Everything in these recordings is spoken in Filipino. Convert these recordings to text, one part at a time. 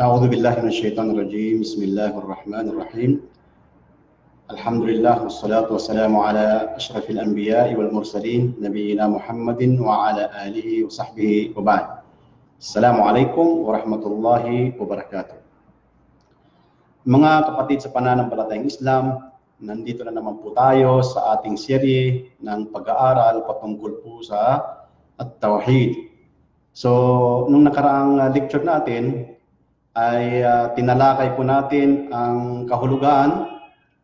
أعوذ بالله من الشيطان الرجيم بسم الله الرحمن الرحيم الحمد لله والصلاة والسلام على أشرف الأنبياء والمرسلين نبينا محمد وعلى آله وصحبه وبعد السلام عليكم ورحمة الله وبركاته Mga kapatid sa pananampalatayang Islam, nandito na naman po tayo sa ating serye ng pag-aaral patungkol po sa at-tawhid. So, nung nakaraang uh, lecture natin, ay uh, tinalakay po natin ang kahulugan,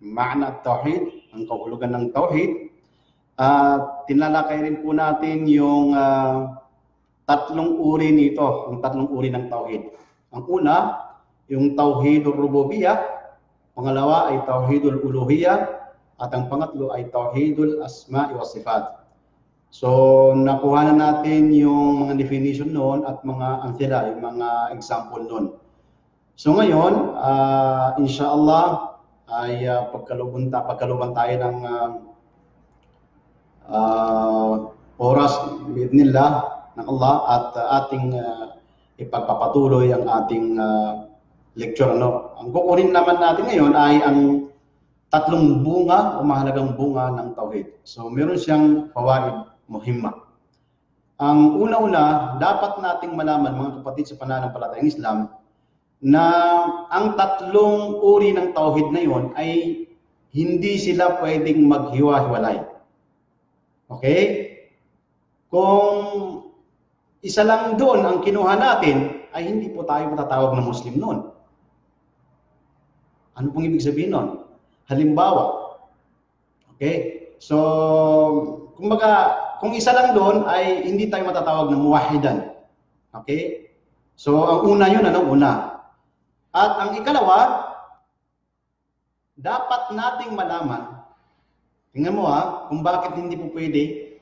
ma'na at-tawhid, ang kahulugan ng tawhid. At uh, tinalakay rin po natin yung uh, tatlong uri nito, ang tatlong uri ng tawhid. Ang una, yung tauhidul rububiyah, pangalawa ay tauhidul uluhiyah, at ang pangatlo ay tauhidul asma'i wa sifat. So, nakuha na natin yung mga definition noon at mga amthila, yung mga example noon. So ngayon, uh, inshallah ay uh, pagkaluban, ta, pagkaluban tayo ng uh, uh, oras nila ng Allah at uh, ating uh, ipagpapatuloy ang ating uh, lecture. No? Ang kukunin naman natin ngayon ay ang tatlong bunga o mahalagang bunga ng Tauhid. So meron siyang fawaid muhimma. Ang una-una, dapat nating malaman mga kapatid sa pananampalatayang Islam na ang tatlong uri ng Tauhid na yon ay hindi sila pwedeng maghiwa-hiwalay. Okay? Kung isa lang doon ang kinuha natin, ay hindi po tayo matatawag na Muslim noon. Ano pong ibig sabihin nun? Halimbawa, okay? So, kumbaga, kung isa lang doon ay hindi tayo matatawag na muwahidan. Okay? So, ang una yun, ano? Una. At ang ikalawa, dapat nating malaman, tingnan mo ha, kung bakit hindi po pwede,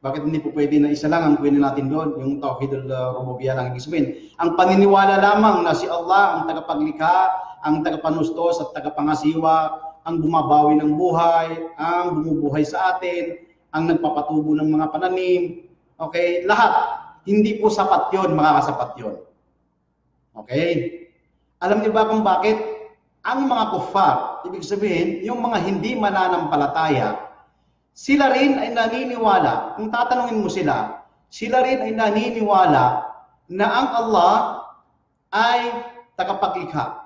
bakit hindi po pwede na isa lang ang pwede natin doon, yung tawhidul uh, rububiyya lang ibig sabihin. Ang paniniwala lamang na si Allah ang tagapaglikha, ang tagapanustos at tagapangasiwa, ang bumabawi ng buhay, ang bumubuhay sa atin, ang nagpapatubo ng mga pananim. Okay? Lahat. Hindi po sapat yon, makakasapat yon. Okay? Alam niyo ba kung bakit? Ang mga kuffar, ibig sabihin, yung mga hindi mananampalataya, sila rin ay naniniwala, kung tatanungin mo sila, sila rin ay naniniwala na ang Allah ay tagapaglikha.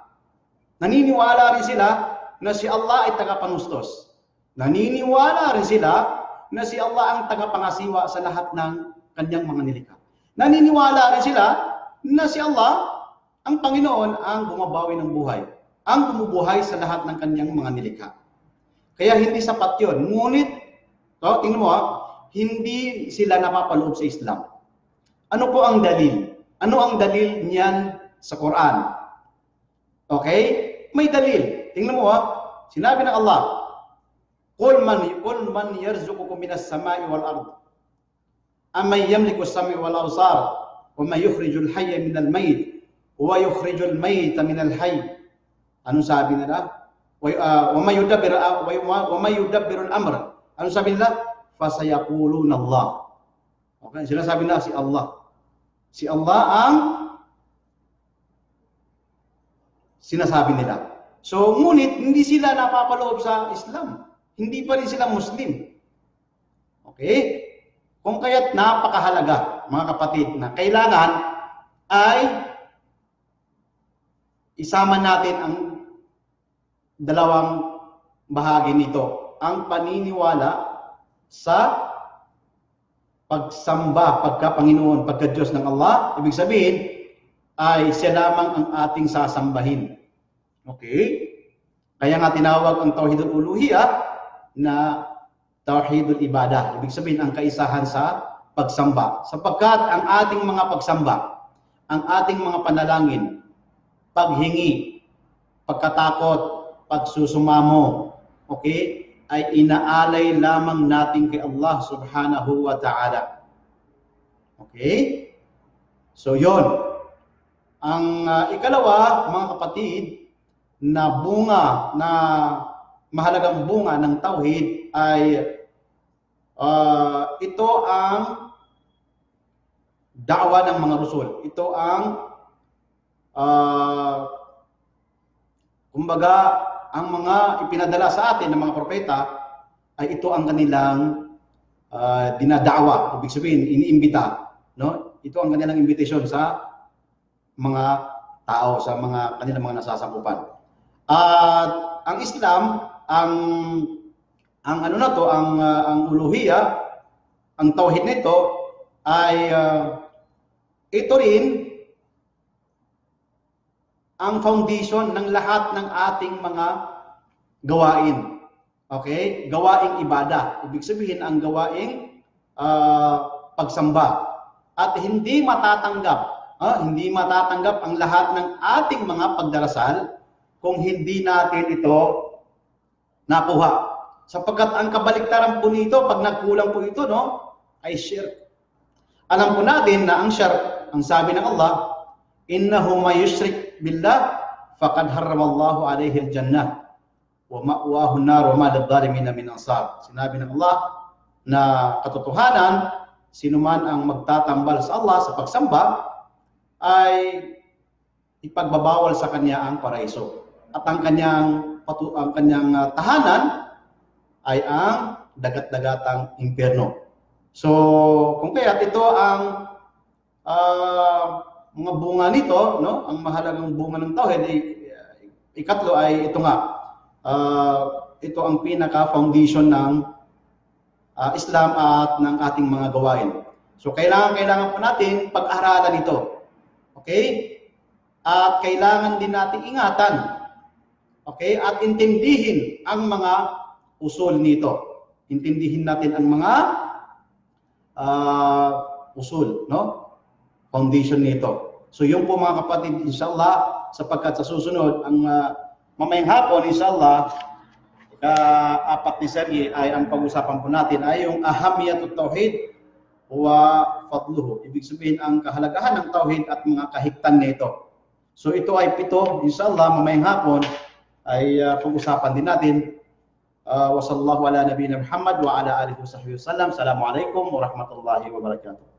Naniniwala rin sila na si Allah ay tagapanustos. Naniniwala rin sila na si Allah ang tagapangasiwa sa lahat ng kanyang mga nilikha. Naniniwala rin sila na si Allah ang Panginoon ang bumabawi ng buhay, ang bumubuhay sa lahat ng kanyang mga nilikha. Kaya hindi sapat yun. Ngunit, to, tingnan mo ha, hindi sila napapaloob sa Islam. Ano po ang dalil? Ano ang dalil niyan sa Quran? Okay? May dalil. Tingnan mo ha. Sinabi ng Allah, Qul man, qul man yarzuqukum minas samai wal ard. Amay yamliku as-sami wal absar, wa may yukhrijul hayya minal mayt, wa yukhrijul mayta minal hayy. Anong sabi nila? Wa wa may yudabbir uh, wa may yudabbir al-amr. Anong sabi nila? Fasayaquluna Allah. Okay, sila sabi na si Allah. Si Allah ang sinasabi nila. So, ngunit hindi sila napapaloob sa Islam. Hindi pa rin sila Muslim. Okay? Kung kaya't napakahalaga, mga kapatid, na kailangan ay isama natin ang dalawang bahagi nito. Ang paniniwala sa pagsamba, pagka-Panginoon, pagka-Diyos ng Allah. Ibig sabihin, ay siya lamang ang ating sasambahin. Okay? Kaya nga tinawag ang Tauhidul Uluhiyah na Tauhidul Ibadah. Ibig sabihin, ang kaisahan sa pagsamba. Sapagkat ang ating mga pagsamba, ang ating mga panalangin, paghingi, pagkatakot, pagsusumamo, okay, ay inaalay lamang natin kay Allah subhanahu wa ta'ala. Okay? So, yon. Ang uh, ikalawa, mga kapatid, na bunga, na mahalagang bunga ng tauhid ay uh, ito ang da'wa ng mga rasul. Ito ang ah, kumbaga, ang mga ipinadala sa atin ng mga propeta ay ito ang kanilang uh, dinadawa. Ibig sabihin, iniimbita. No? Ito ang kanilang invitation sa mga tao, sa mga kanilang mga nasasakupan. At ang Islam, ang ang ano na to, ang uh, ang uluhiya, ang tauhid nito ay uh, ito rin ang foundation ng lahat ng ating mga gawain. Okay? Gawaing ibada. Ibig sabihin, ang gawaing uh, pagsamba. At hindi matatanggap, uh, hindi matatanggap ang lahat ng ating mga pagdarasal kung hindi natin ito nakuha. Sapagkat ang kabaliktaran po nito, pag nagkulang po ito, no, ay shirk. Alam po natin na ang shirk, ang sabi ng Allah, innahu may yushrik billah faqad harramallahu alayhi al-jannah wa ma'wahu an-nar wa ma lidh-dhalimin min ansar. Sinabi ng Allah na katotohanan, sino man ang magtatambal sa Allah sa pagsamba ay ipagbabawal sa kanya ang paraiso. At ang kanyang patu ang kanyang uh, tahanan ay ang dagat-dagatang impyerno. So, kung kaya ito ang uh, mga bunga nito, no? Ang mahalagang bunga ng tauhid ay ikatlo ay ito nga. Uh, ito ang pinaka foundation ng uh, Islam at ng ating mga gawain. So kailangan kailangan po natin pag-aralan ito. Okay? At kailangan din natin ingatan. Okay? At intindihin ang mga usul nito. Intindihin natin ang mga uh, usul, no? Foundation nito. So yung po mga kapatid, inshallah, sapagkat sa susunod, ang uh, mamayang hapon, inshallah, ka-apat ni Sergi ay ang pag-usapan po natin ay yung ahamiyatut tauhid wa fadluhu. Ibig sabihin ang kahalagahan ng tauhid at mga kahigtan nito. So ito ay pito, inshallah, mamayang hapon ay uh, pag-usapan din natin. Uh, wa sallallahu ala nabiyina Muhammad wa ala alihi wa sahbihi wasallam. Assalamualaikum warahmatullahi wabarakatuh.